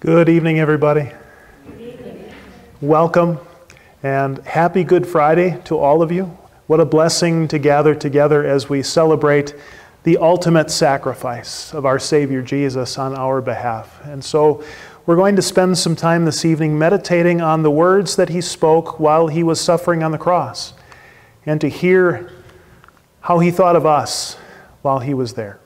Good evening, everybody. Welcome and happy Good Friday to all of you. What a blessing to gather together as we celebrate the ultimate sacrifice of our Savior Jesus on our behalf. And so we're going to spend some time this evening meditating on the words that he spoke while he was suffering on the cross and to hear how he thought of us while he was there.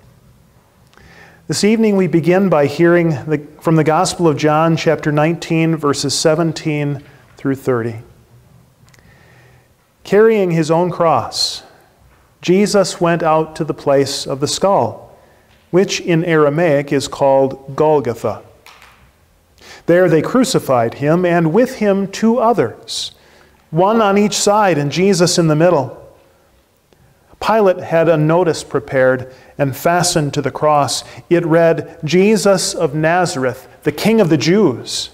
This evening, we begin by hearing the, from the Gospel of John, chapter 19, verses 17 through 30. Carrying his own cross, Jesus went out to the place of the skull, which in Aramaic is called Golgotha. There they crucified him, and with him two others, one on each side, and Jesus in the middle. Pilate had a notice prepared and fastened to the cross. It read, Jesus of Nazareth, the King of the Jews.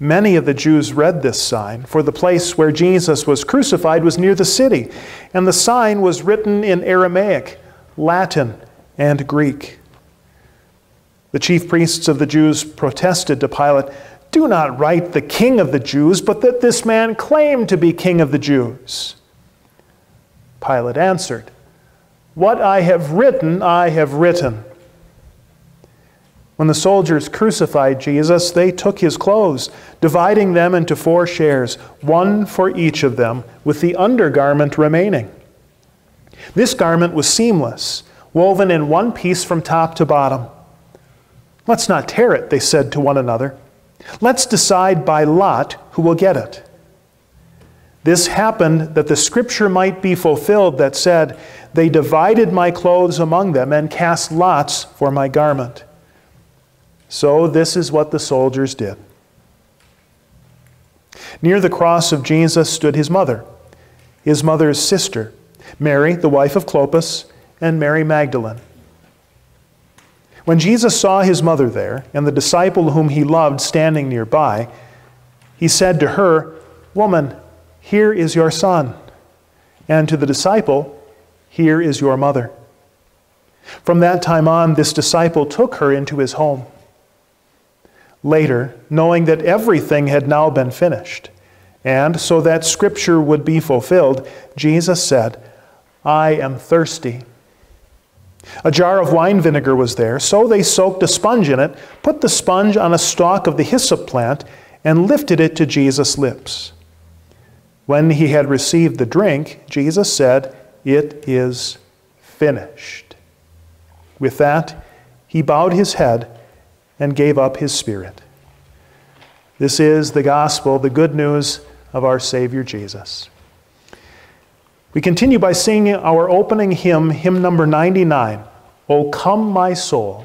Many of the Jews read this sign, for the place where Jesus was crucified was near the city, and the sign was written in Aramaic, Latin, and Greek. The chief priests of the Jews protested to Pilate, Do not write the King of the Jews, but that this man claimed to be King of the Jews. Pilate answered, What I have written, I have written. When the soldiers crucified Jesus, they took his clothes, dividing them into four shares, one for each of them, with the undergarment remaining. This garment was seamless, woven in one piece from top to bottom. Let's not tear it, they said to one another. Let's decide by lot who will get it. This happened that the scripture might be fulfilled that said, They divided my clothes among them and cast lots for my garment. So this is what the soldiers did. Near the cross of Jesus stood his mother, his mother's sister, Mary, the wife of Clopas, and Mary Magdalene. When Jesus saw his mother there and the disciple whom he loved standing nearby, he said to her, Woman, here is your son. And to the disciple, Here is your mother. From that time on, this disciple took her into his home. Later, knowing that everything had now been finished, and so that Scripture would be fulfilled, Jesus said, I am thirsty. A jar of wine vinegar was there, so they soaked a sponge in it, put the sponge on a stalk of the hyssop plant, and lifted it to Jesus' lips. When he had received the drink, Jesus said, It is finished. With that, he bowed his head and gave up his spirit. This is the gospel, the good news of our Savior Jesus. We continue by singing our opening hymn, hymn number 99, O Come My Soul.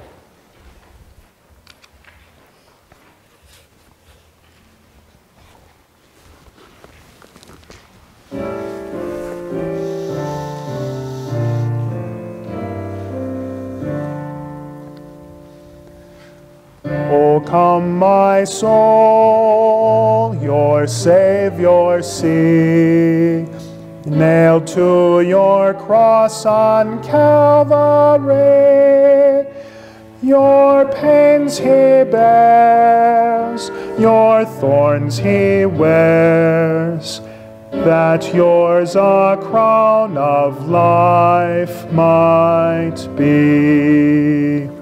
Come, my soul, your Savior see, nailed to your cross on Calvary. Your pains he bears, your thorns he wears, that yours a crown of life might be.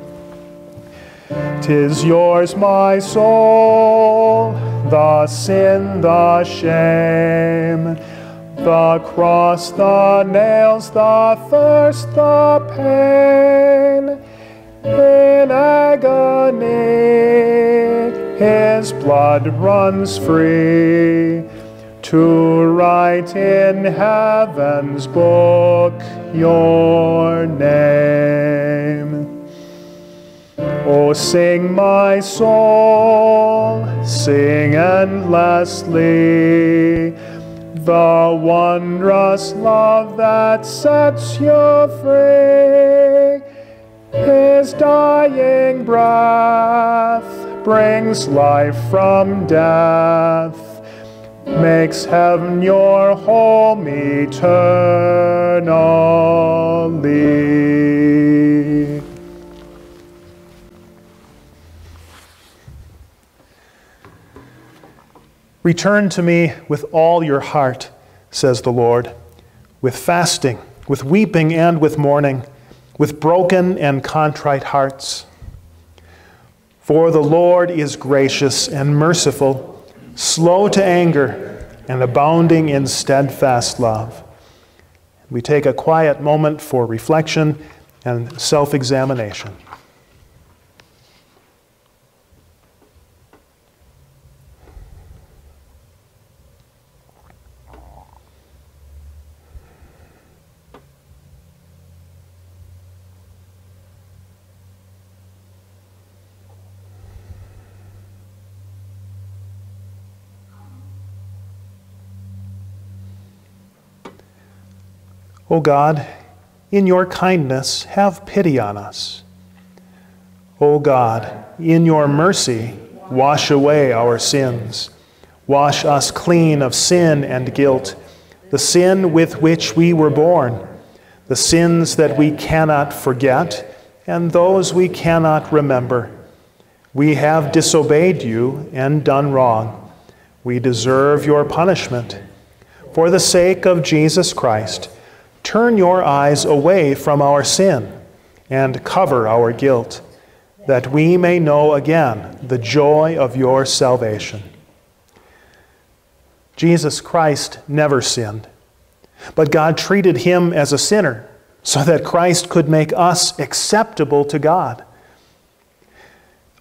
Tis yours, my soul, the sin, the shame, the cross, the nails, the thirst, the pain. In agony, his blood runs free to write in heaven's book your name. Oh, sing, my soul, sing endlessly the wondrous love that sets you free. His dying breath brings life from death, makes heaven your home eternally. Return to me with all your heart, says the Lord, with fasting, with weeping, and with mourning, with broken and contrite hearts. For the Lord is gracious and merciful, slow to anger, and abounding in steadfast love. We take a quiet moment for reflection and self examination. O God, in your kindness, have pity on us. O God, in your mercy, wash away our sins. Wash us clean of sin and guilt, the sin with which we were born, the sins that we cannot forget, and those we cannot remember. We have disobeyed you and done wrong. We deserve your punishment. For the sake of Jesus Christ, Turn your eyes away from our sin and cover our guilt, that we may know again the joy of your salvation. Jesus Christ never sinned, but God treated him as a sinner so that Christ could make us acceptable to God.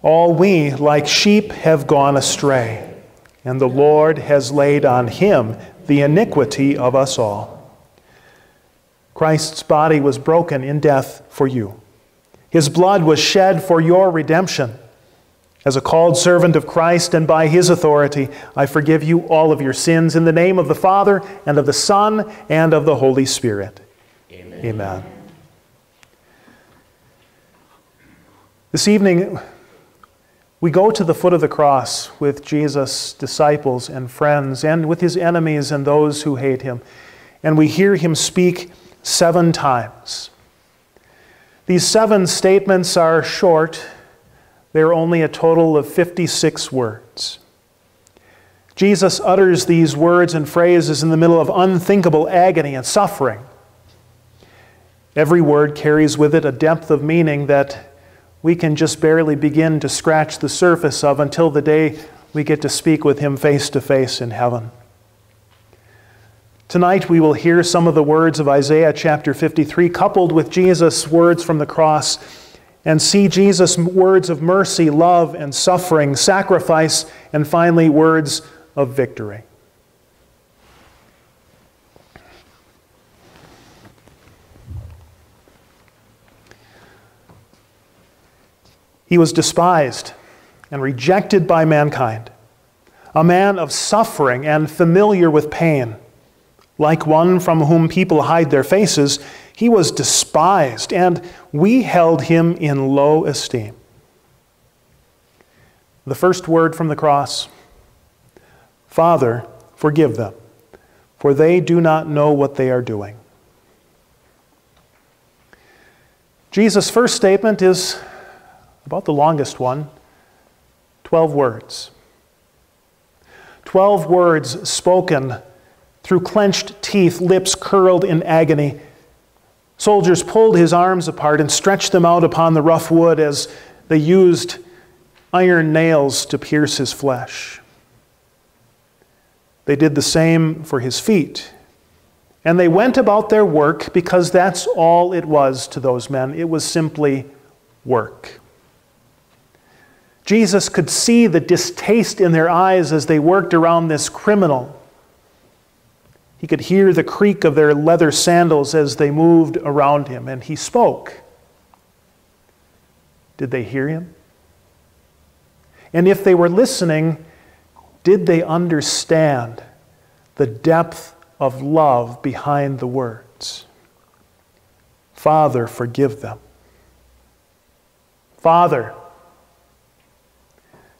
All we, like sheep, have gone astray, and the Lord has laid on him the iniquity of us all. Christ's body was broken in death for you. His blood was shed for your redemption. As a called servant of Christ and by his authority, I forgive you all of your sins in the name of the Father and of the Son and of the Holy Spirit. Amen. Amen. This evening, we go to the foot of the cross with Jesus' disciples and friends and with his enemies and those who hate him, and we hear him speak seven times. These seven statements are short, they're only a total of 56 words. Jesus utters these words and phrases in the middle of unthinkable agony and suffering. Every word carries with it a depth of meaning that we can just barely begin to scratch the surface of until the day we get to speak with Him face to face in heaven. Tonight we will hear some of the words of Isaiah chapter 53 coupled with Jesus' words from the cross and see Jesus' words of mercy, love, and suffering, sacrifice, and finally words of victory. He was despised and rejected by mankind, a man of suffering and familiar with pain. Like one from whom people hide their faces, he was despised, and we held him in low esteem. The first word from the cross Father, forgive them, for they do not know what they are doing. Jesus' first statement is about the longest one 12 words. 12 words spoken through clenched teeth, lips curled in agony. Soldiers pulled his arms apart and stretched them out upon the rough wood as they used iron nails to pierce his flesh. They did the same for his feet. And they went about their work because that's all it was to those men. It was simply work. Jesus could see the distaste in their eyes as they worked around this criminal he could hear the creak of their leather sandals as they moved around him, and he spoke. Did they hear him? And if they were listening, did they understand the depth of love behind the words? Father, forgive them. Father,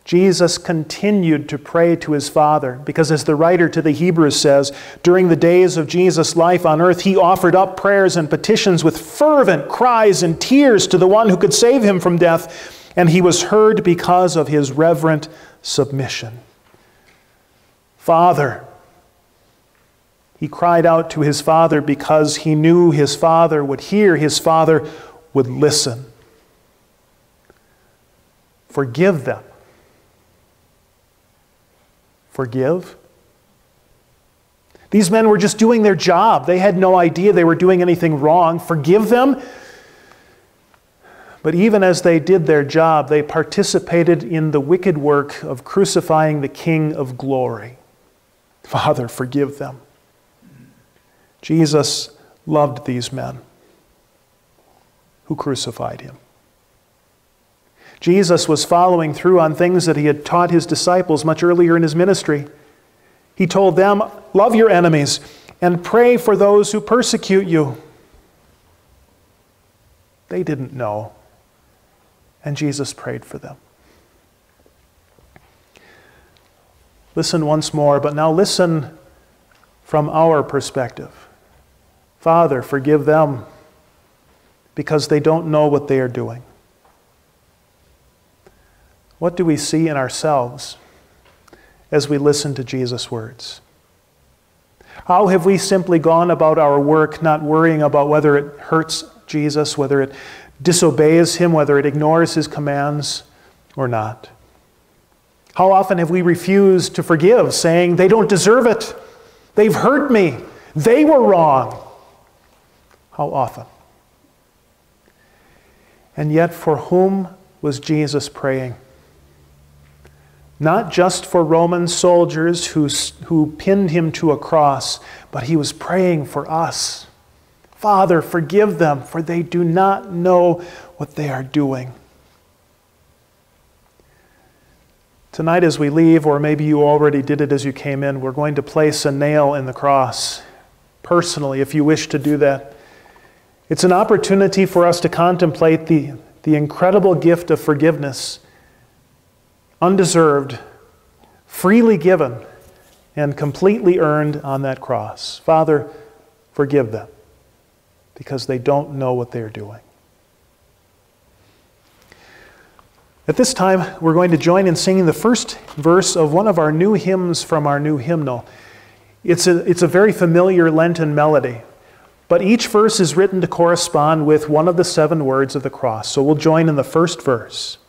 Jesus continued to pray to his Father because, as the writer to the Hebrews says, during the days of Jesus' life on earth, he offered up prayers and petitions with fervent cries and tears to the one who could save him from death, and he was heard because of his reverent submission. Father. He cried out to his father because he knew his father would hear, his father would listen. Forgive them. Forgive? These men were just doing their job. They had no idea they were doing anything wrong. Forgive them? But even as they did their job, they participated in the wicked work of crucifying the King of glory. Father, forgive them. Jesus loved these men who crucified him. Jesus was following through on things that he had taught his disciples much earlier in his ministry. He told them, Love your enemies and pray for those who persecute you. They didn't know, and Jesus prayed for them. Listen once more, but now listen from our perspective. Father, forgive them because they don't know what they are doing. What do we see in ourselves as we listen to Jesus' words? How have we simply gone about our work not worrying about whether it hurts Jesus, whether it disobeys him, whether it ignores his commands or not? How often have we refused to forgive, saying, They don't deserve it, they've hurt me, they were wrong? How often? And yet, for whom was Jesus praying? Not just for Roman soldiers who, who pinned him to a cross, but he was praying for us. Father, forgive them, for they do not know what they are doing. Tonight, as we leave, or maybe you already did it as you came in, we're going to place a nail in the cross personally, if you wish to do that. It's an opportunity for us to contemplate the, the incredible gift of forgiveness, undeserved, freely given, and completely earned on that cross. Father, forgive them because they don't know what they are doing. At this time, we're going to join in singing the first verse of one of our new hymns from our new hymnal. It's a, it's a very familiar Lenten melody. But each verse is written to correspond with one of the seven words of the cross. So we'll join in the first verse.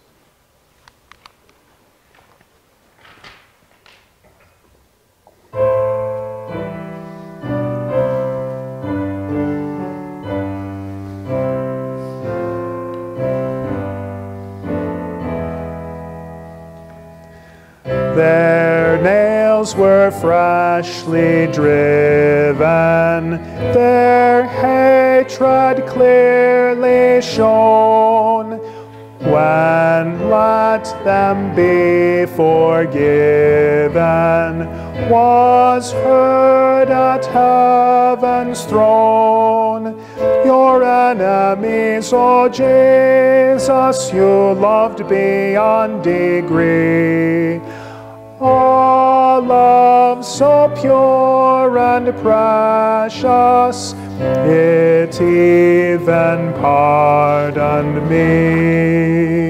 Were freshly driven, their hatred clearly shown. When let them be forgiven, was heard at heaven's throne. Your enemies, O Jesus, you loved beyond degree Oh, love so pure and precious, it even pardoned me.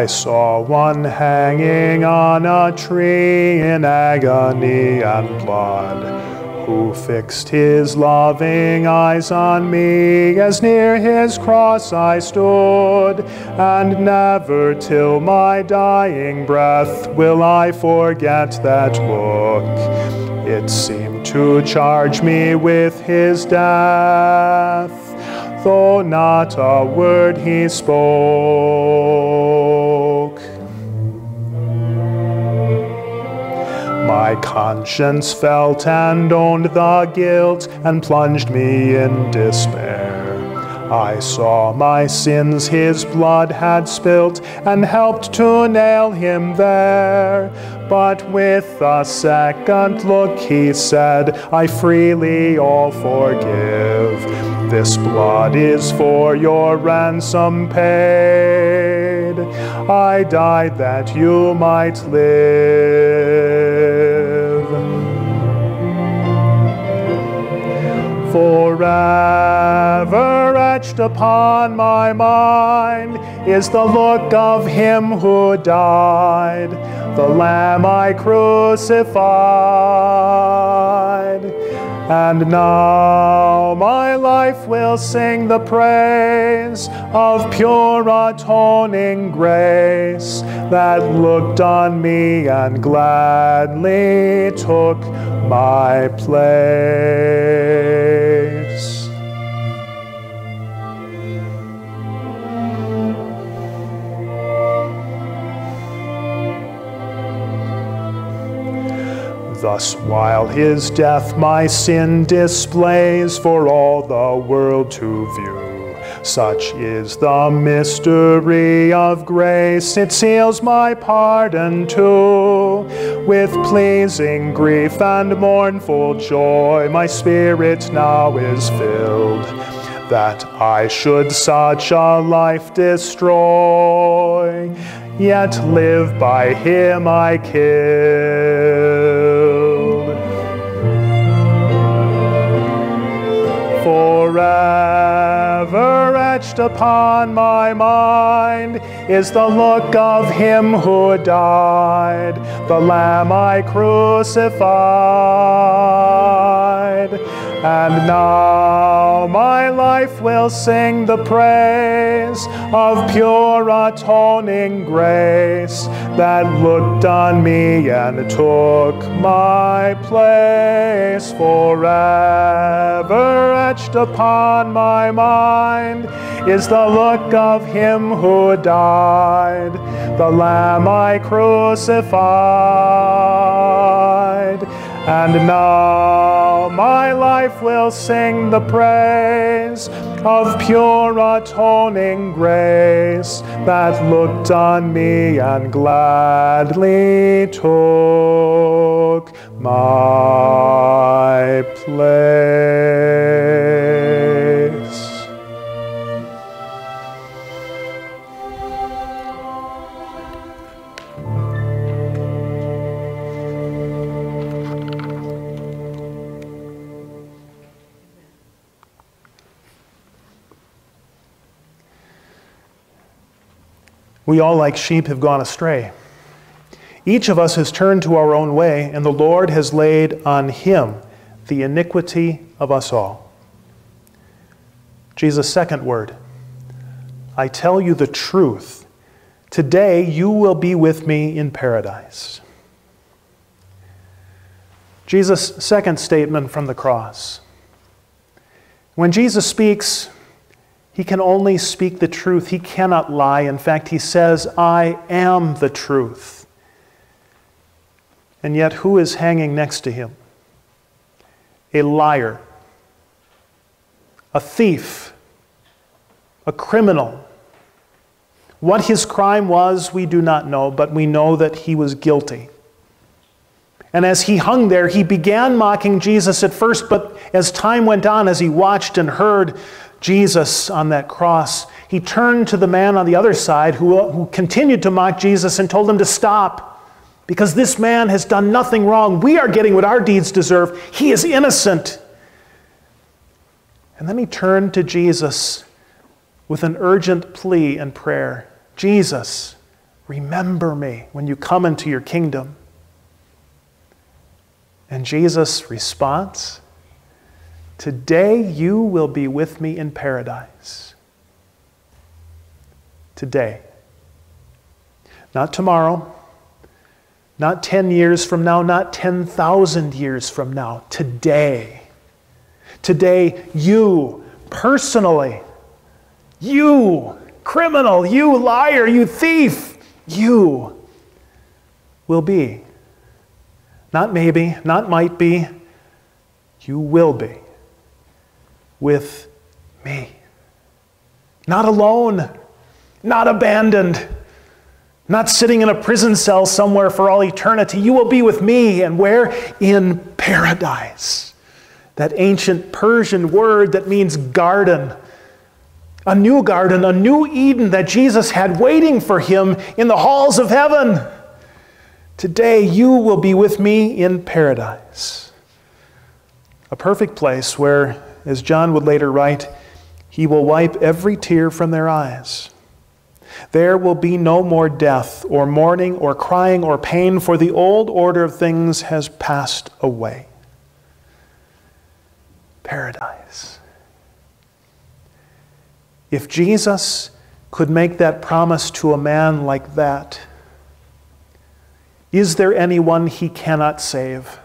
I saw one hanging on a tree in agony and blood, who fixed his loving eyes on me as near his cross I stood, and never till my dying breath will I forget that look. It seemed to charge me with his death, though not a word he spoke. My conscience felt and owned the guilt and plunged me in despair. I saw my sins his blood had spilt and helped to nail him there. But with a second look he said, I freely all forgive. This blood is for your ransom paid. I died that you might live. Forever etched upon my mind is the look of him who died, the Lamb I crucified. And now my life will sing the praise of pure atoning grace that looked on me and gladly took my place. Thus, while his death my sin displays for all the world to view, such is the mystery of grace, it seals my pardon too. With pleasing grief and mournful joy, my spirit now is filled that I should such a life destroy, yet live by him I killed. Forever etched upon my mind is the look of him who died, the Lamb I crucified. And now my life will sing the praise of pure atoning grace that looked on me and took my place. Forever etched upon my mind is the look of him who died, the Lamb I crucified. And now my life will sing the praise of pure atoning grace that looked on me and gladly took my place. We all, like sheep, have gone astray. Each of us has turned to our own way, and the Lord has laid on him the iniquity of us all. Jesus' second word I tell you the truth. Today you will be with me in paradise. Jesus' second statement from the cross. When Jesus speaks, he can only speak the truth. He cannot lie. In fact, he says, I am the truth. And yet, who is hanging next to him? A liar, a thief, a criminal. What his crime was, we do not know, but we know that he was guilty. And as he hung there, he began mocking Jesus at first, but as time went on, as he watched and heard Jesus on that cross, he turned to the man on the other side who, uh, who continued to mock Jesus and told him to stop because this man has done nothing wrong. We are getting what our deeds deserve. He is innocent. And then he turned to Jesus with an urgent plea and prayer Jesus, remember me when you come into your kingdom. And Jesus' response Today you will be with me in paradise. Today. Not tomorrow, not 10 years from now, not 10,000 years from now. Today. Today, you personally, you criminal, you liar, you thief, you will be. Not maybe, not might be, you will be with me. Not alone, not abandoned, not sitting in a prison cell somewhere for all eternity. You will be with me, and where? In paradise. That ancient Persian word that means garden. A new garden, a new Eden that Jesus had waiting for him in the halls of heaven. Today you will be with me in paradise. A perfect place where as John would later write, He will wipe every tear from their eyes. There will be no more death, or mourning, or crying, or pain, for the old order of things has passed away. Paradise. If Jesus could make that promise to a man like that, is there anyone he cannot save?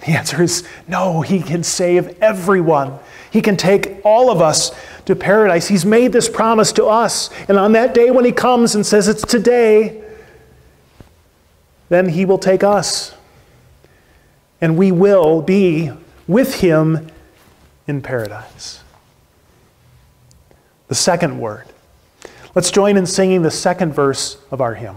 The answer is no, he can save everyone. He can take all of us to paradise. He's made this promise to us. And on that day when he comes and says it's today, then he will take us. And we will be with him in paradise. The second word. Let's join in singing the second verse of our hymn.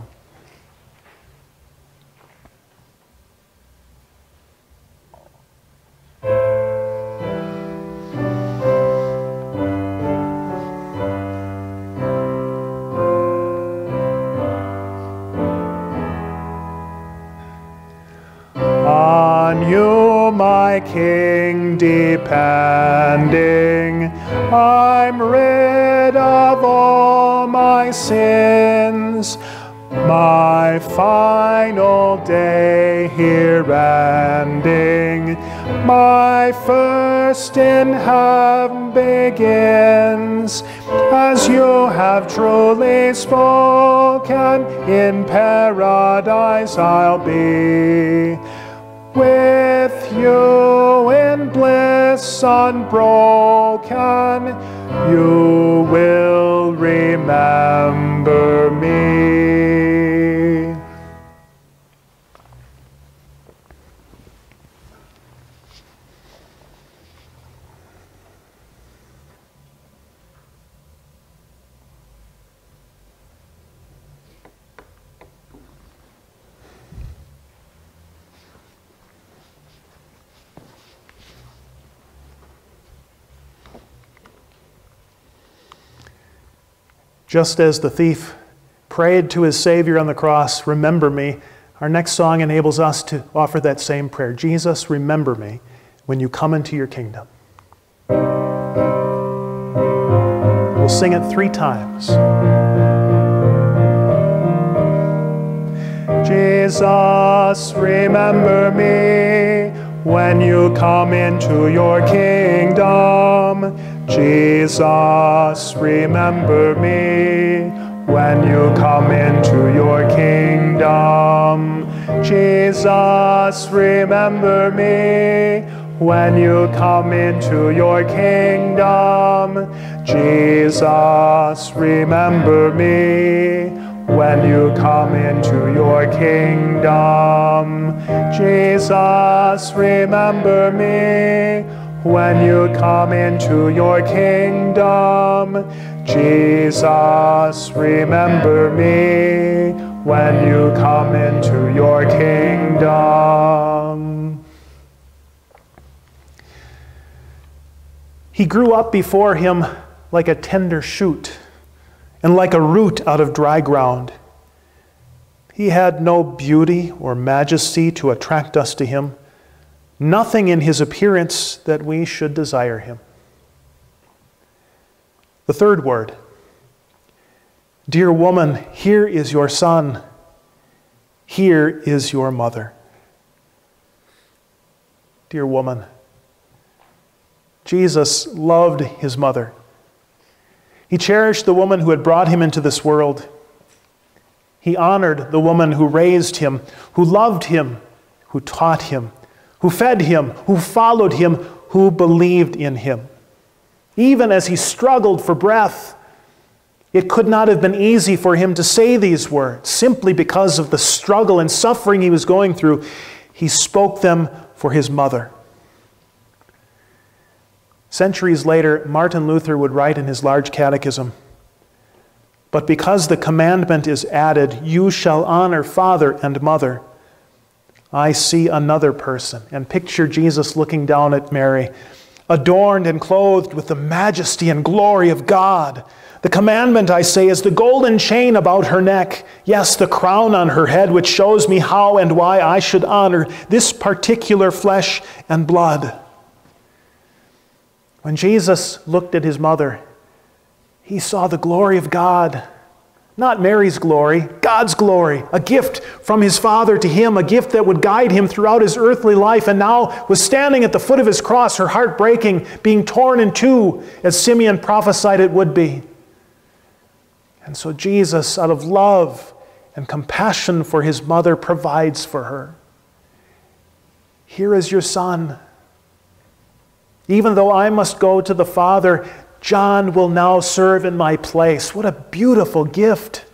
My King depending. I'm rid of all my sins. My final day here ending, my first in heaven begins. As you have truly spoken, in paradise I'll be with you in bliss unbroken, you will remember me. Just as the thief prayed to his Savior on the cross, Remember me, our next song enables us to offer that same prayer Jesus, remember me when you come into your kingdom. We'll sing it three times. Jesus, remember me when you come into your kingdom. Jesus, remember me when you come into your kingdom. Jesus, remember me when you come into your kingdom. Jesus, remember me when you come into your kingdom. Jesus, remember me when you come into your kingdom. Jesus, remember me when you come into your kingdom. He grew up before him like a tender shoot and like a root out of dry ground. He had no beauty or majesty to attract us to him nothing in his appearance that we should desire him. The third word Dear woman, here is your son, here is your mother. dear woman. Jesus loved his mother. He cherished the woman who had brought him into this world. He honored the woman who raised him, who loved him, who taught him, who fed him, who followed him, who believed in him. Even as he struggled for breath, it could not have been easy for him to say these words simply because of the struggle and suffering he was going through. He spoke them for his mother. Centuries later, Martin Luther would write in his large catechism But because the commandment is added, you shall honor father and mother, I see another person and picture Jesus looking down at Mary, adorned and clothed with the majesty and glory of God. The commandment, I say, is the golden chain about her neck, yes, the crown on her head, which shows me how and why I should honor this particular flesh and blood. When Jesus looked at his mother, he saw the glory of God. Not Mary's glory, God's glory, a gift from his Father to him, a gift that would guide him throughout his earthly life, and now was standing at the foot of his cross, her heart breaking, being torn in two, as Simeon prophesied it would be. And so Jesus, out of love and compassion for his mother, provides for her. Here is your son. Even though I must go to the Father, John will now serve in my place. What a beautiful gift.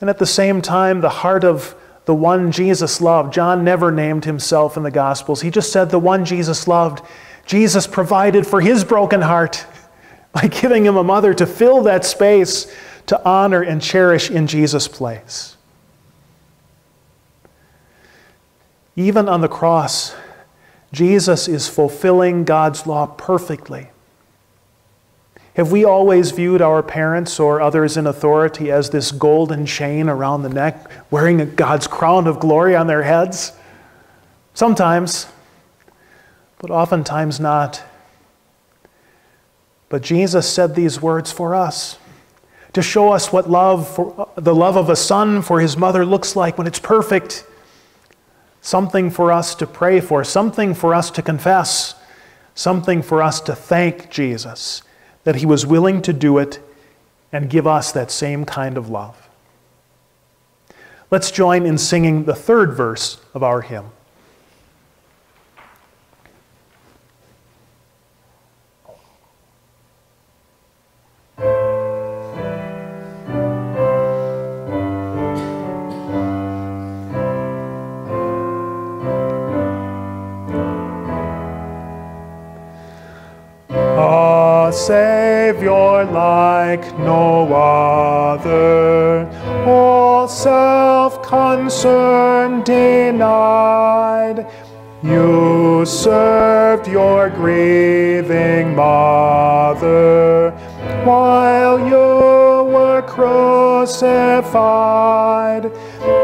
And at the same time, the heart of the one Jesus loved, John never named himself in the Gospels. He just said the one Jesus loved. Jesus provided for his broken heart by giving him a mother to fill that space to honor and cherish in Jesus' place. Even on the cross, Jesus is fulfilling God's law perfectly. Have we always viewed our parents or others in authority as this golden chain around the neck, wearing a God's crown of glory on their heads? Sometimes, but oftentimes not. But Jesus said these words for us to show us what love for the love of a son for his mother looks like when it's perfect something for us to pray for, something for us to confess, something for us to thank Jesus that he was willing to do it and give us that same kind of love. Let's join in singing the third verse of our hymn. Savior like no other, all self concern denied. You served your grieving mother while you were crucified.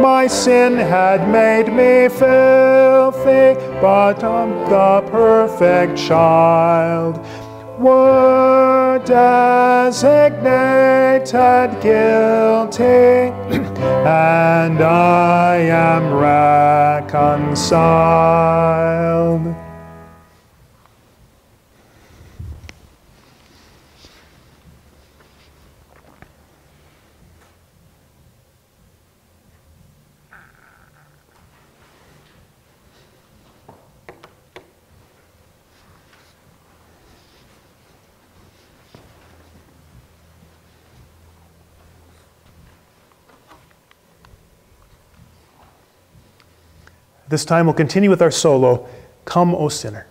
My sin had made me filthy, but I'm the perfect child were designated guilty, and I am reconciled. This time we'll continue with our solo, Come, O Sinner.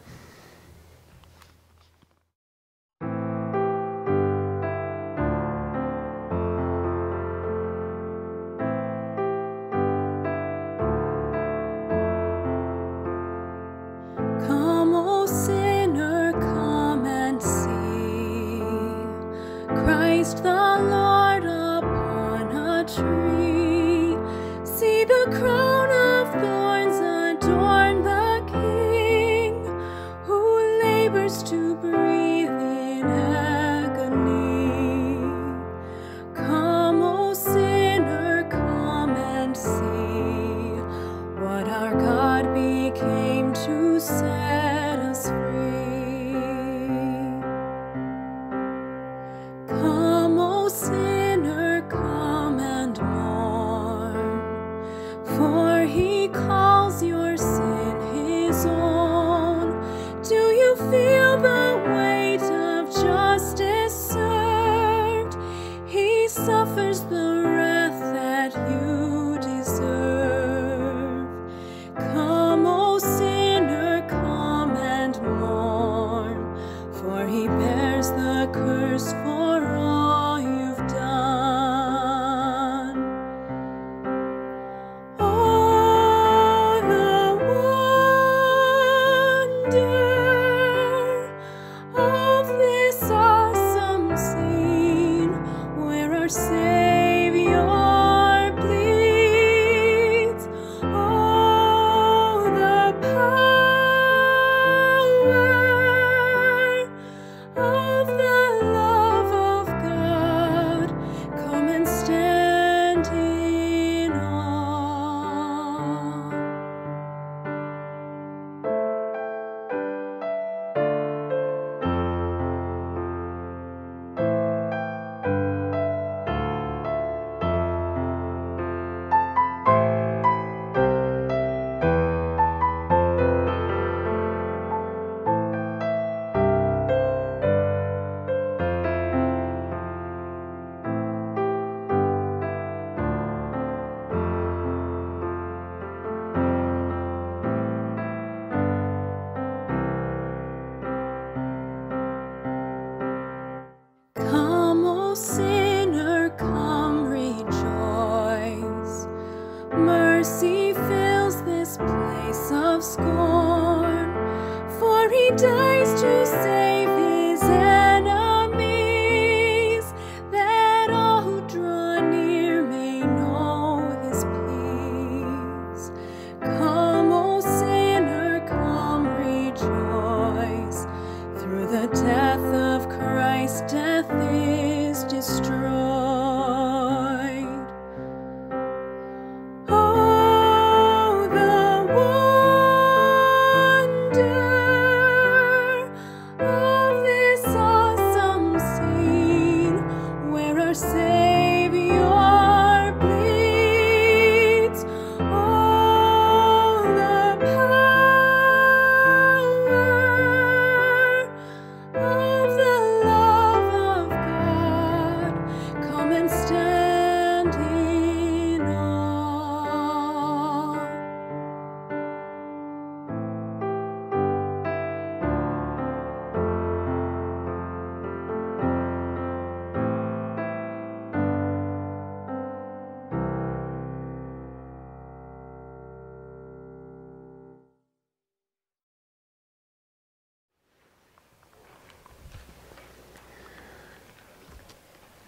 your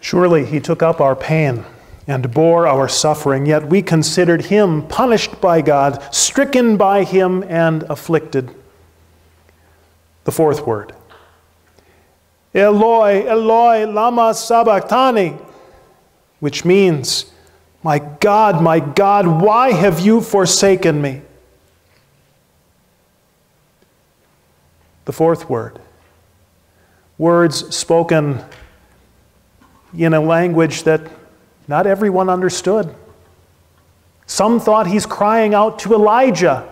Surely he took up our pain and bore our suffering, yet we considered him punished by God, stricken by him, and afflicted. The fourth word Eloi, Eloi, Lama Sabachthani, which means, My God, my God, why have you forsaken me? The fourth word. Words spoken in a language that not everyone understood. Some thought he's crying out to Elijah.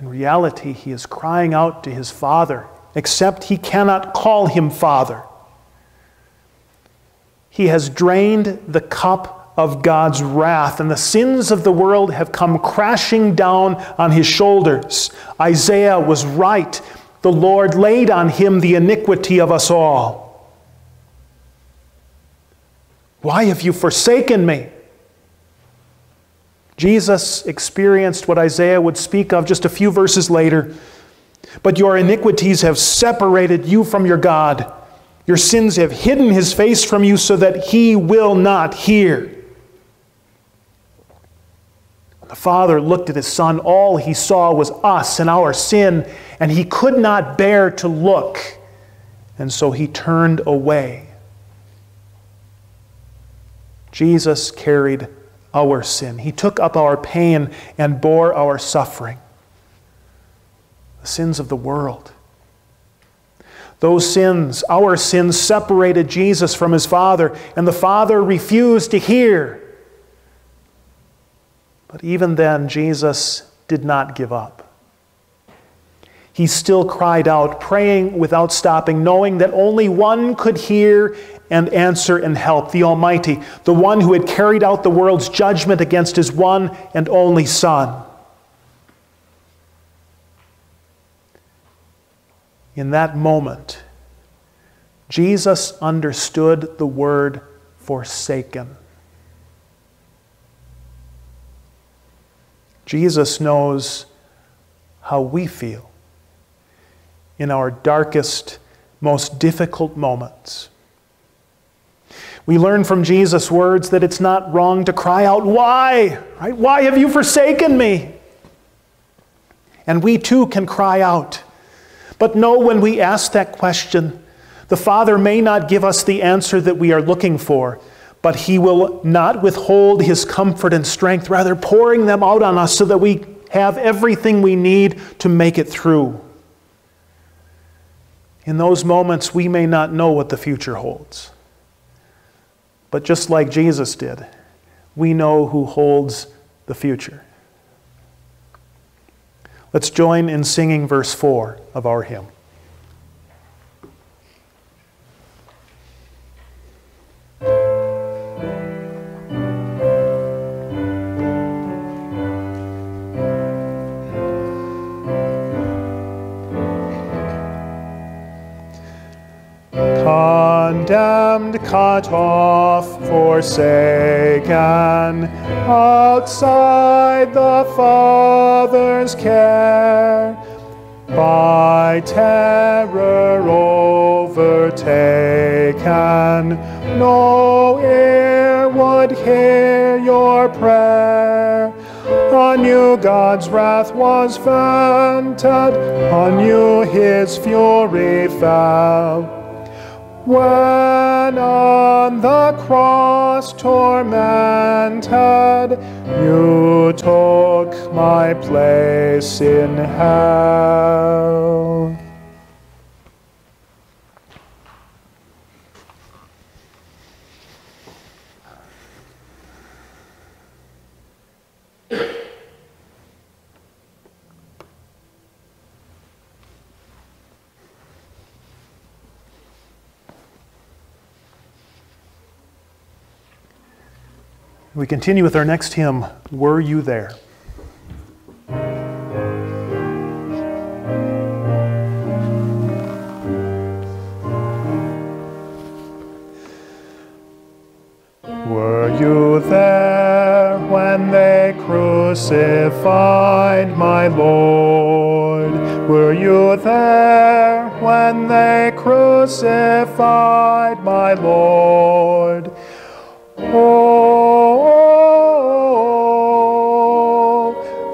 In reality, he is crying out to his father, except he cannot call him father. He has drained the cup of God's wrath, and the sins of the world have come crashing down on his shoulders. Isaiah was right. The Lord laid on him the iniquity of us all. Why have you forsaken me? Jesus experienced what Isaiah would speak of just a few verses later. But your iniquities have separated you from your God. Your sins have hidden his face from you so that he will not hear. The father looked at his son. All he saw was us and our sin, and he could not bear to look. And so he turned away. Jesus carried our sin. He took up our pain and bore our suffering, the sins of the world. Those sins, our sins, separated Jesus from his Father, and the Father refused to hear. But even then, Jesus did not give up. He still cried out, praying without stopping, knowing that only one could hear and answer and help, the Almighty, the one who had carried out the world's judgment against his one and only Son. In that moment, Jesus understood the word forsaken. Jesus knows how we feel in our darkest, most difficult moments. We learn from Jesus' words that it's not wrong to cry out, Why? Right? Why have you forsaken me? And we too can cry out. But know when we ask that question, the Father may not give us the answer that we are looking for, but He will not withhold His comfort and strength, rather, pouring them out on us so that we have everything we need to make it through. In those moments, we may not know what the future holds. But just like Jesus did, we know who holds the future. Let's join in singing verse 4 of our hymn. Condemned, cut off, forsaken, outside the Father's care. by terror overtaken, no ear would hear your prayer. On you God's wrath was vented, on you his fury fell. When on the cross tormented, you took my place in hell. We continue with our next hymn, Were You There? Were you there when they crucified my Lord? Were you there when they crucified my Lord? Oh,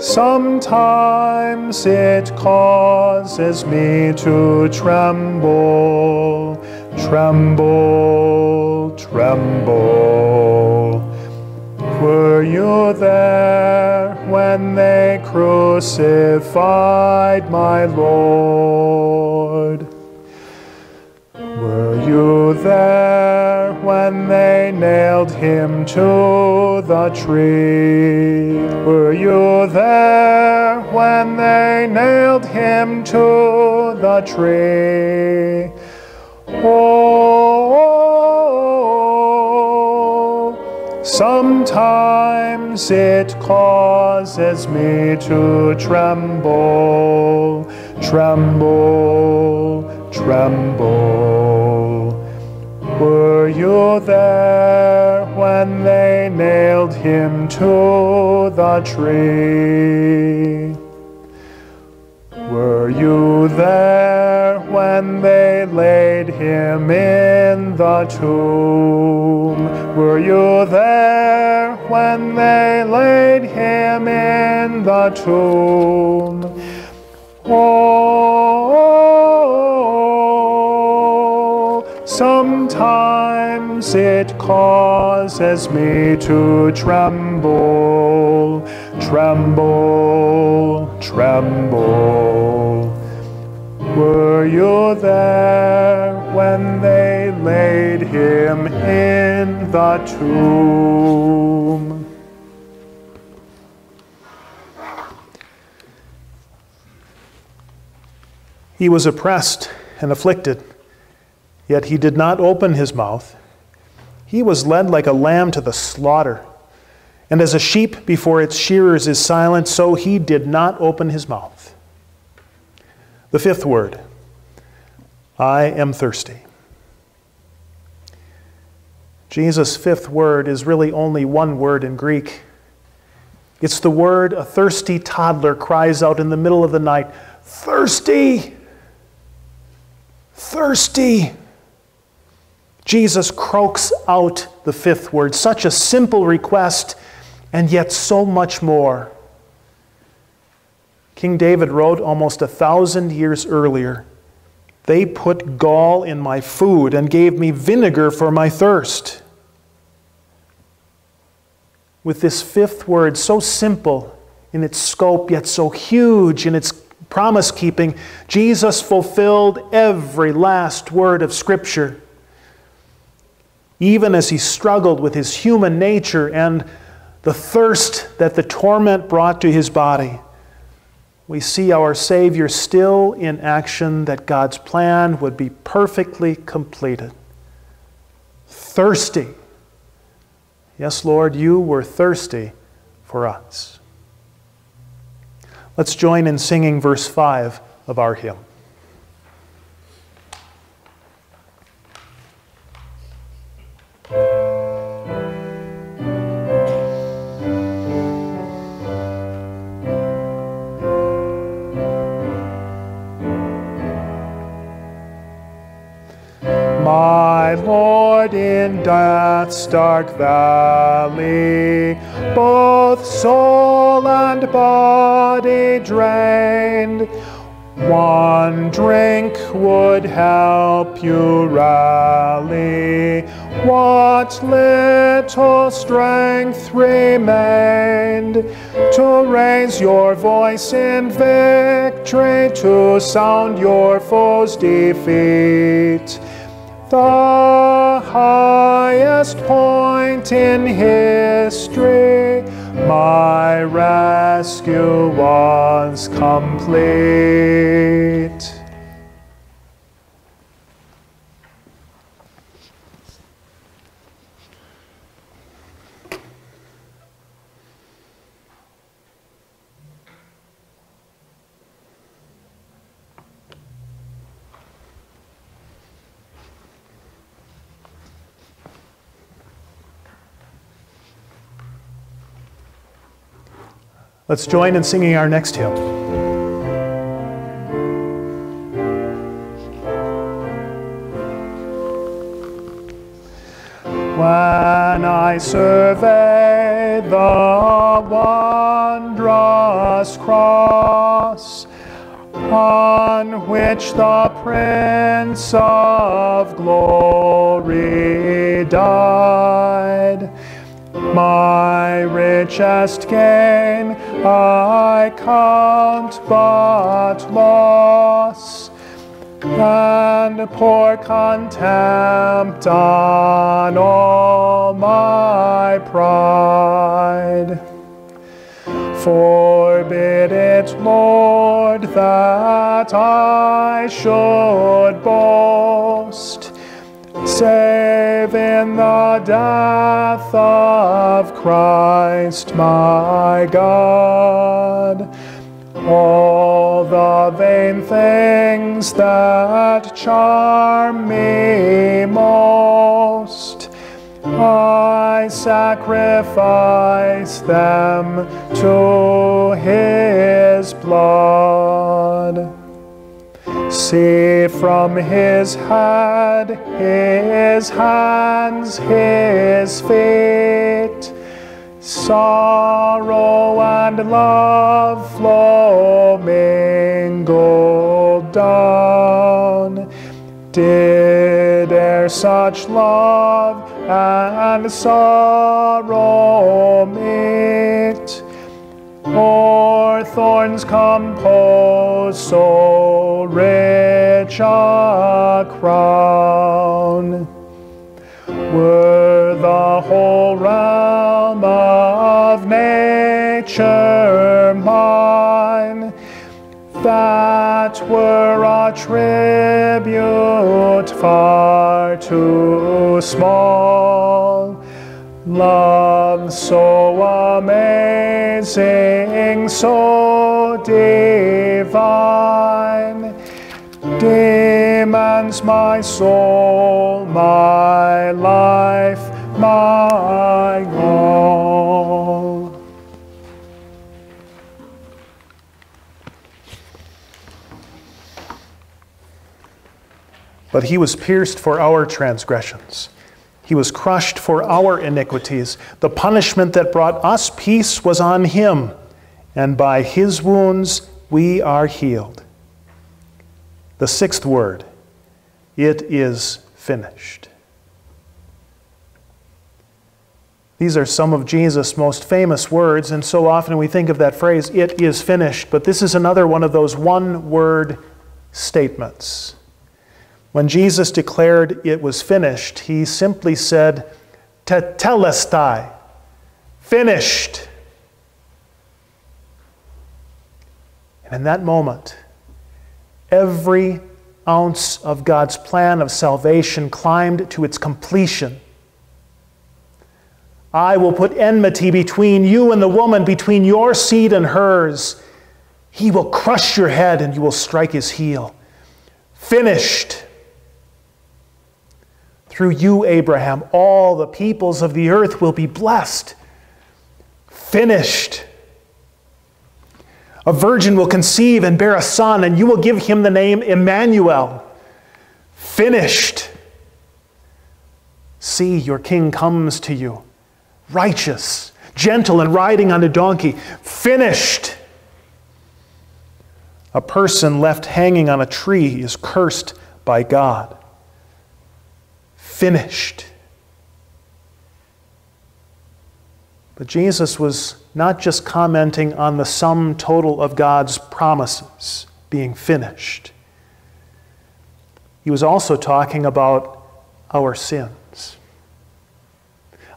sometimes it causes me to tremble, tremble, tremble. Were you there when they crucified my Lord? Were you there when they nailed him to the tree? Were you there when they nailed him to the tree? Oh, sometimes it causes me to tremble, tremble, tremble. Were you there when they nailed him to the tree? Were you there when they laid him in the tomb? Were you there when they laid him in the tomb? Oh, sometimes it causes me to tremble, tremble, tremble. Were you there when they laid him in the tomb? He was oppressed and afflicted, yet he did not open his mouth. He was led like a lamb to the slaughter, and as a sheep before its shearers is silent, so he did not open his mouth. The fifth word I am thirsty. Jesus' fifth word is really only one word in Greek. It's the word a thirsty toddler cries out in the middle of the night Thirsty! Thirsty! Jesus croaks out the fifth word. Such a simple request, and yet so much more. King David wrote almost a thousand years earlier They put gall in my food and gave me vinegar for my thirst. With this fifth word, so simple in its scope, yet so huge in its promise keeping, Jesus fulfilled every last word of Scripture. Even as he struggled with his human nature and the thirst that the torment brought to his body, we see our Savior still in action that God's plan would be perfectly completed. Thirsty. Yes, Lord, you were thirsty for us. Let's join in singing verse 5 of our hymn. My Lord in death's dark valley, both soul and body drained. One drink would help you rally. What little strength remained to raise your voice in victory, to sound your foe's defeat. The highest point in history, my rescue was complete. Let's join in singing our next hymn. When I survey the wondrous cross on which the Prince of Glory died, my richest gain I count but loss, and pour contempt on all my pride. Forbid it, Lord, that I should boast, save in the death of Christ my God. All the vain things that charm me most, I sacrifice them to his blood. See from his head, his hands, his feet, sorrow and love flow mingled down. Did e'er such love and sorrow meet? Or thorns compose so rich a crown? Were the whole realm of nature mine, that were a tribute far too small. Love so amazing, so divine, demands my soul, my life, my all. But he was pierced for our transgressions. He was crushed for our iniquities. The punishment that brought us peace was on him, and by his wounds we are healed. The sixth word it is finished. These are some of Jesus' most famous words, and so often we think of that phrase, it is finished, but this is another one of those one word statements. When Jesus declared it was finished, he simply said, Tetelestai, finished. And in that moment, every ounce of God's plan of salvation climbed to its completion. I will put enmity between you and the woman, between your seed and hers. He will crush your head and you will strike his heel. Finished. Through you, Abraham, all the peoples of the earth will be blessed. Finished. A virgin will conceive and bear a son, and you will give him the name Emmanuel. Finished. See, your king comes to you, righteous, gentle, and riding on a donkey. Finished! A person left hanging on a tree is cursed by God. Finished. But Jesus was not just commenting on the sum total of God's promises being finished, he was also talking about our sins.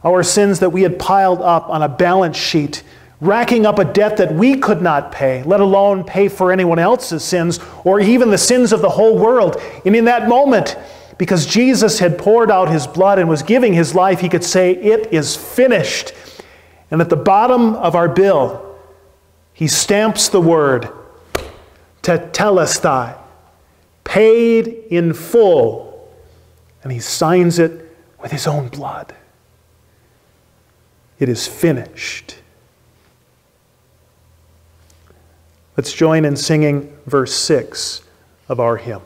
Our sins that we had piled up on a balance sheet, racking up a debt that we could not pay, let alone pay for anyone else's sins or even the sins of the whole world. And in that moment, because Jesus had poured out his blood and was giving his life, he could say, It is finished. And at the bottom of our bill, he stamps the word tetelestai, paid in full, and he signs it with his own blood. It is finished. Let's join in singing verse 6 of our hymn.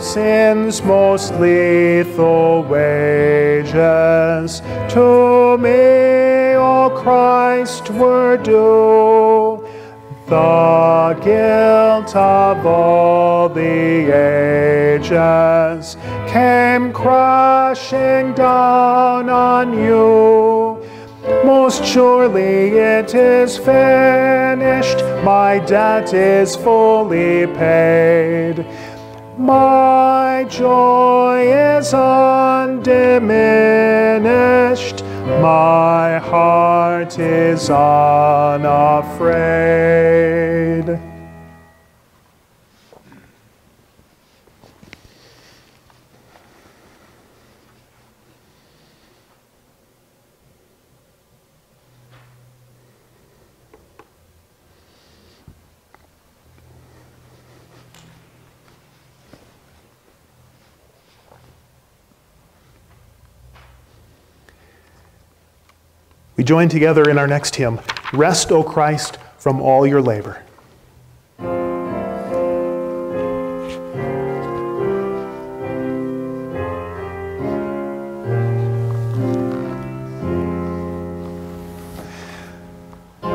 Sin's most lethal wages to me, O Christ, were due. The guilt of all the ages came crashing down on you. Most surely it is finished, my debt is fully paid. My joy is undiminished, my heart is unafraid. Join together in our next hymn Rest, O Christ, from all your labor.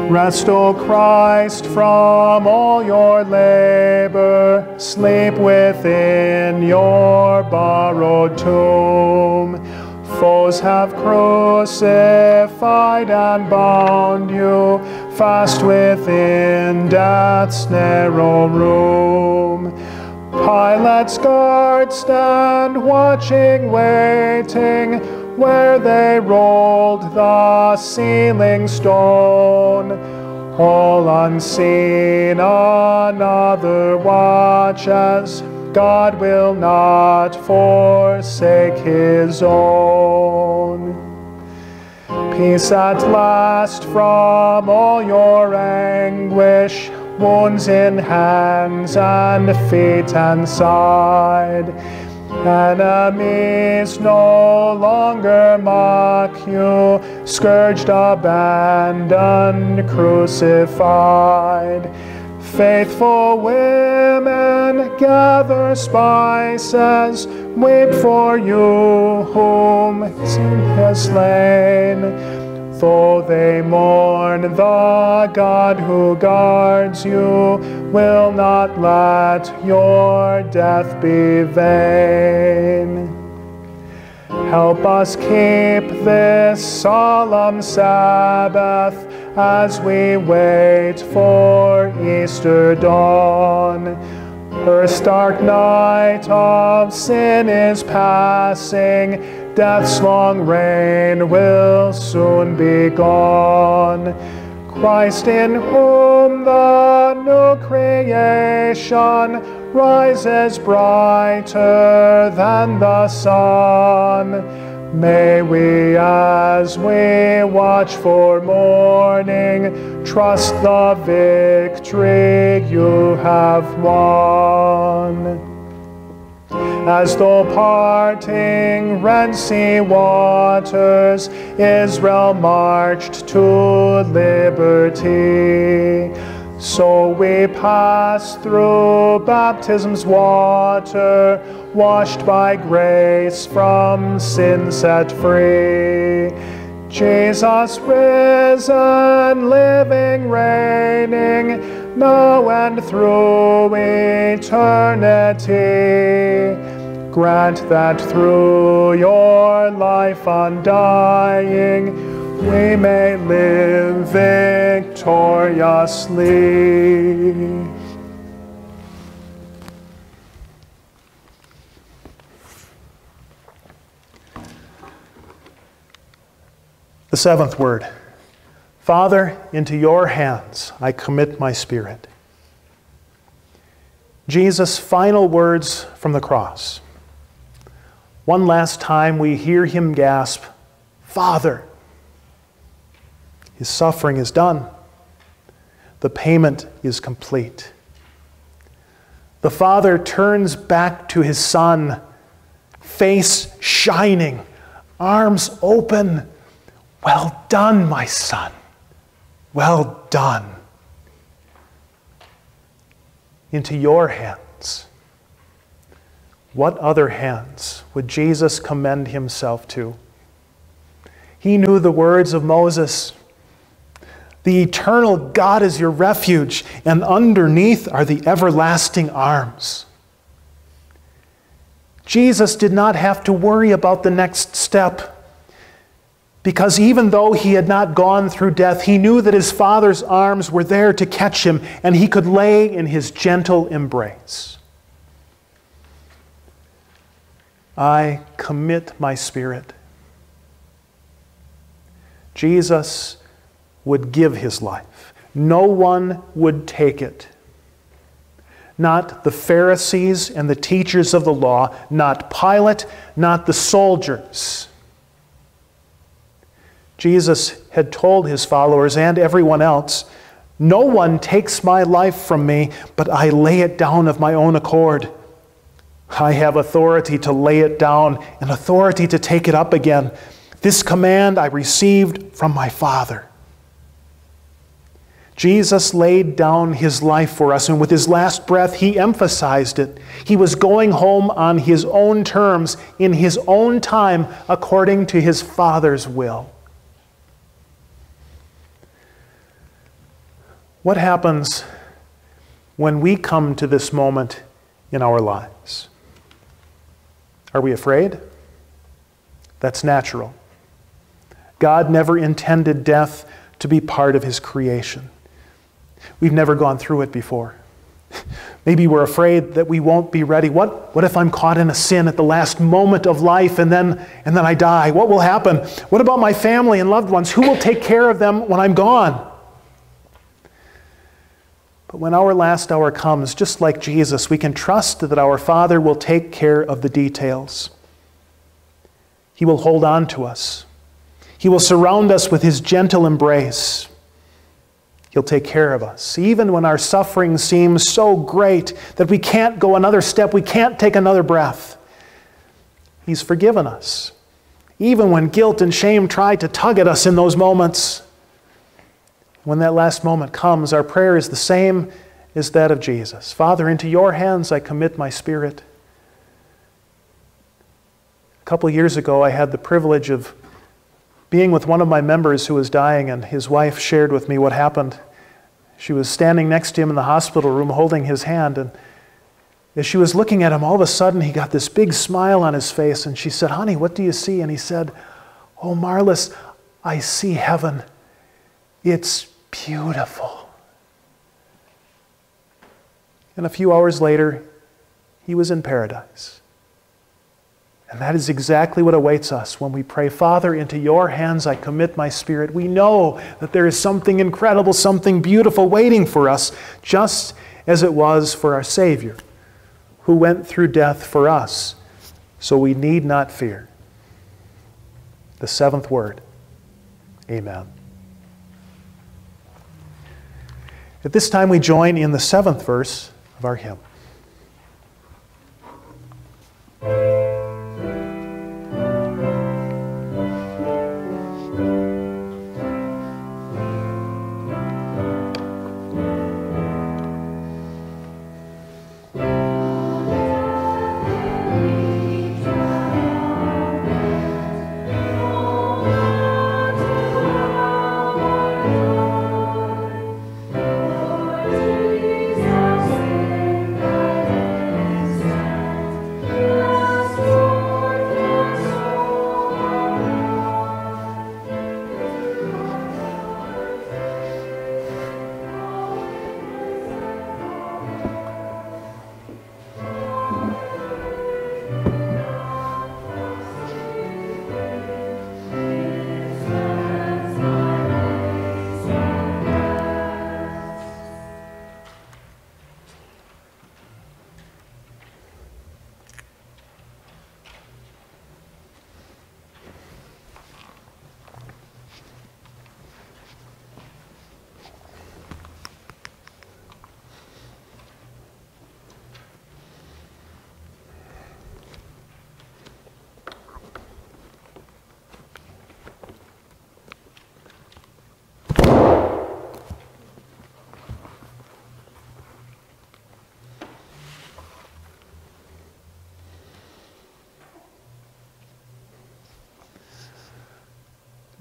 Rest, O Christ, from all your labor. Sleep within your borrowed tomb foes have crucified and bound you fast within death's narrow room. Pilate's guards stand watching, waiting, where they rolled the sealing stone. All unseen, another watches God will not forsake his own. Peace at last from all your anguish, wounds in hands and feet and side. Enemies no longer mock you, scourged, abandoned, crucified. Faithful women gather spices, weep for you whom sin has slain. Though they mourn, the God who guards you will not let your death be vain. Help us keep this solemn Sabbath as we wait for Easter dawn. Earth's dark night of sin is passing, death's long reign will soon be gone. Christ in whom the new creation rises brighter than the sun May we, as we watch for morning, trust the victory you have won. As though parting Red Sea waters, Israel marched to liberty. So we pass through baptism's water, washed by grace from sin set free. Jesus risen, living, reigning, now and through eternity. Grant that through your life undying, we may live victoriously. The seventh word Father, into your hands I commit my spirit. Jesus' final words from the cross. One last time we hear him gasp, Father. His suffering is done. The payment is complete. The Father turns back to his Son, face shining, arms open. Well done, my Son. Well done. Into your hands. What other hands would Jesus commend himself to? He knew the words of Moses the eternal God is your refuge, and underneath are the everlasting arms. Jesus did not have to worry about the next step because even though he had not gone through death, he knew that his Father's arms were there to catch him and he could lay in his gentle embrace. I commit my spirit. Jesus would give his life. No one would take it. Not the Pharisees and the teachers of the law, not Pilate, not the soldiers. Jesus had told his followers and everyone else No one takes my life from me, but I lay it down of my own accord. I have authority to lay it down and authority to take it up again. This command I received from my Father. Jesus laid down his life for us, and with his last breath, he emphasized it. He was going home on his own terms, in his own time, according to his Father's will. What happens when we come to this moment in our lives? Are we afraid? That's natural. God never intended death to be part of his creation. We've never gone through it before. Maybe we're afraid that we won't be ready. What, what if I'm caught in a sin at the last moment of life and then, and then I die? What will happen? What about my family and loved ones? Who will take care of them when I'm gone? But when our last hour comes, just like Jesus, we can trust that our Father will take care of the details. He will hold on to us, He will surround us with His gentle embrace. He'll take care of us. Even when our suffering seems so great that we can't go another step, we can't take another breath, He's forgiven us. Even when guilt and shame try to tug at us in those moments, when that last moment comes, our prayer is the same as that of Jesus Father, into your hands I commit my spirit. A couple years ago, I had the privilege of being with one of my members who was dying, and his wife shared with me what happened. She was standing next to him in the hospital room holding his hand, and as she was looking at him, all of a sudden he got this big smile on his face, and she said, Honey, what do you see? And he said, Oh, Marlis, I see heaven. It's beautiful. And a few hours later, he was in paradise. And that is exactly what awaits us when we pray, Father, into your hands I commit my spirit. We know that there is something incredible, something beautiful waiting for us, just as it was for our Savior, who went through death for us. So we need not fear. The seventh word Amen. At this time, we join in the seventh verse of our hymn.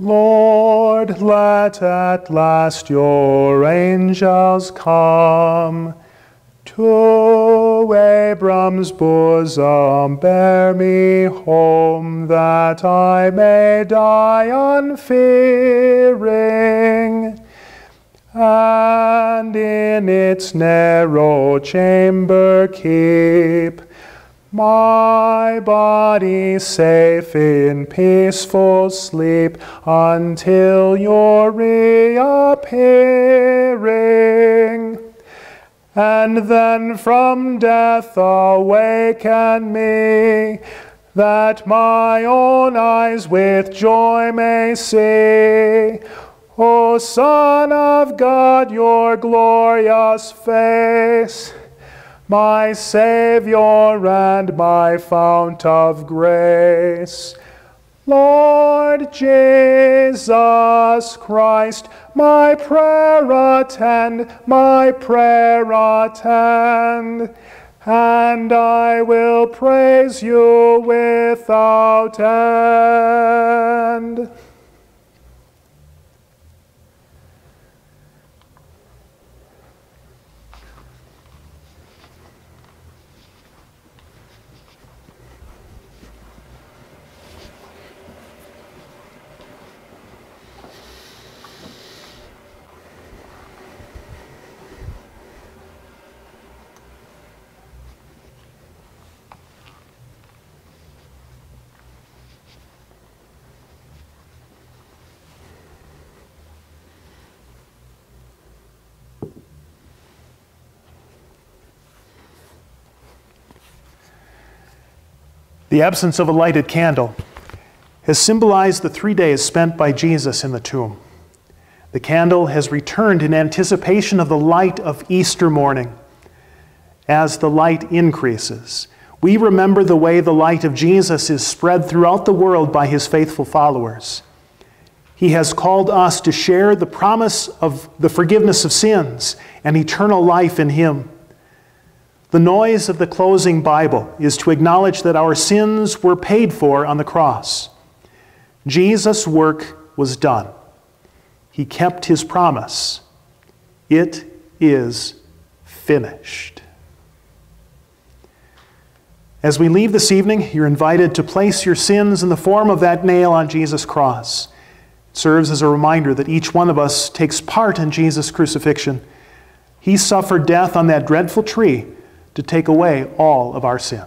Lord, let at last your angels come. To Abram's bosom, bear me home, that I may die unfearing, and in its narrow chamber keep my body safe in peaceful sleep until your reappearing. And then from death awaken me, that my own eyes with joy may see. O Son of God, your glorious face my Savior and my fount of grace. Lord Jesus Christ, my prayer attend, my prayer attend, and I will praise you without end. The absence of a lighted candle has symbolized the three days spent by Jesus in the tomb. The candle has returned in anticipation of the light of Easter morning. As the light increases, we remember the way the light of Jesus is spread throughout the world by his faithful followers. He has called us to share the promise of the forgiveness of sins and eternal life in him. The noise of the closing Bible is to acknowledge that our sins were paid for on the cross. Jesus' work was done. He kept his promise. It is finished. As we leave this evening, you're invited to place your sins in the form of that nail on Jesus' cross. It serves as a reminder that each one of us takes part in Jesus' crucifixion. He suffered death on that dreadful tree to take away all of our sin.